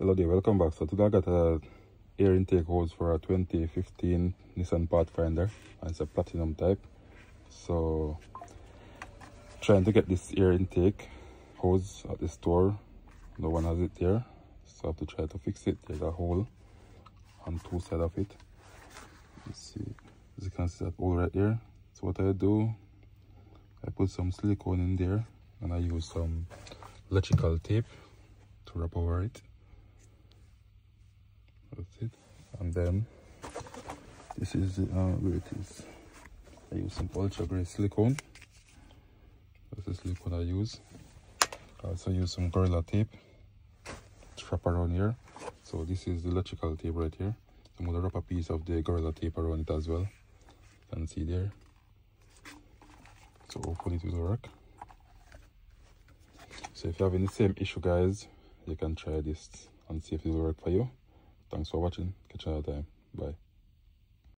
Hello there, welcome back. So today I got a air intake hose for a 2015 Nissan Pathfinder it's a platinum type. So trying to get this air intake hose at the store. No one has it there. So I have to try to fix it. There's a hole on two sides of it. Let's see. As you can see that hole right there. So what I do, I put some silicone in there and I use some electrical tape to wrap over it it and then this is uh, where it is. I use some ultra grey silicone. That's the silicone I use. I also use some Gorilla tape wrap around here. So this is the electrical tape right here. I'm going to wrap a piece of the Gorilla tape around it as well. You can see there. So hopefully it will work. So if you have any same issue guys you can try this and see if it will work for you Thanks for watching. Catch you another time. Bye.